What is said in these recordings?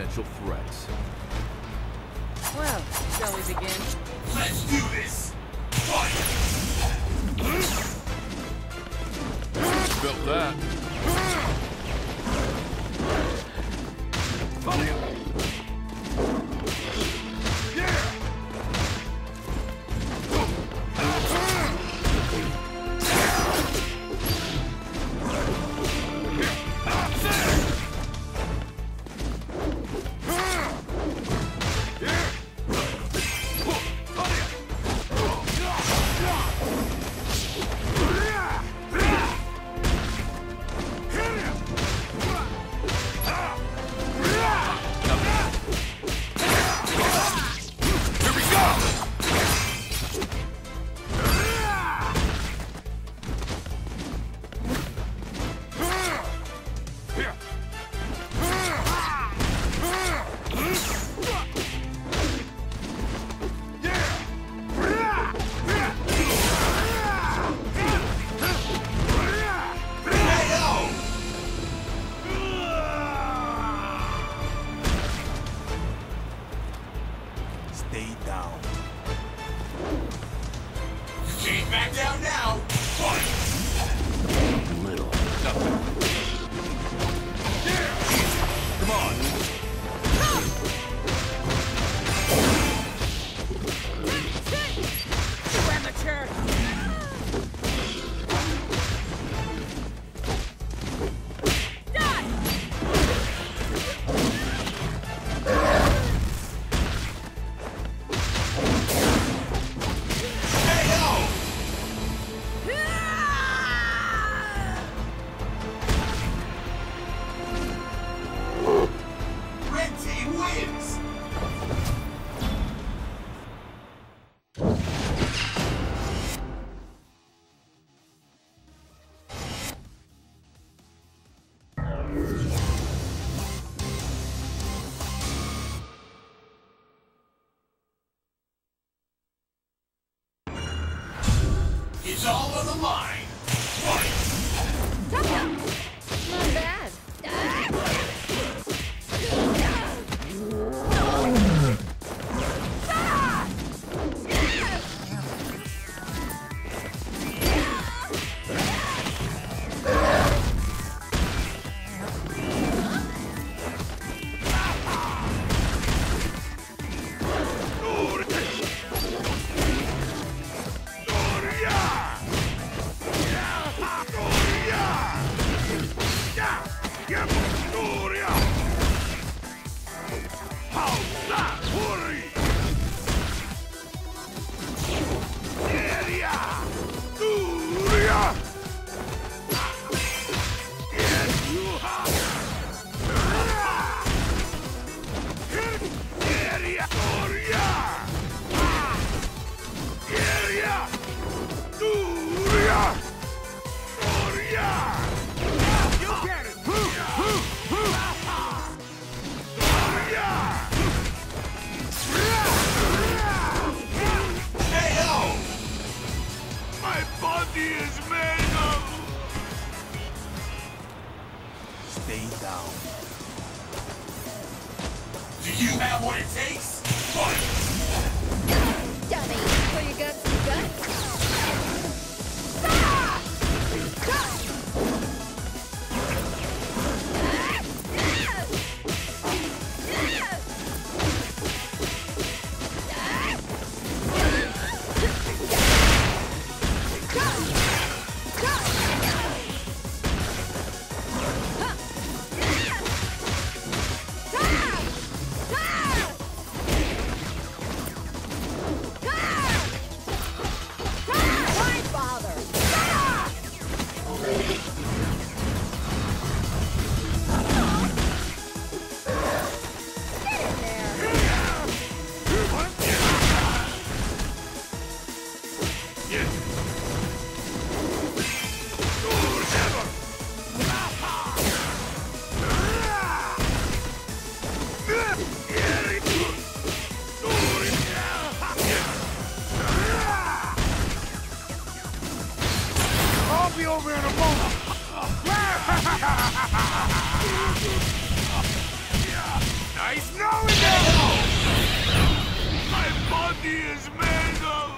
eliminate potential threats. Well, shall we begin? Let's do this! Fight! Felt that. Here Do you have what it takes? Dummy! So you got some guts? My is mango!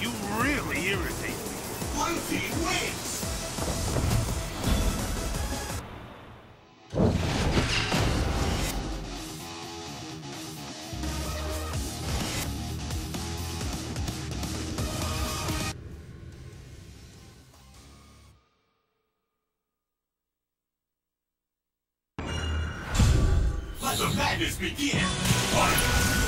You really irritate me. One feet away! The madness begin!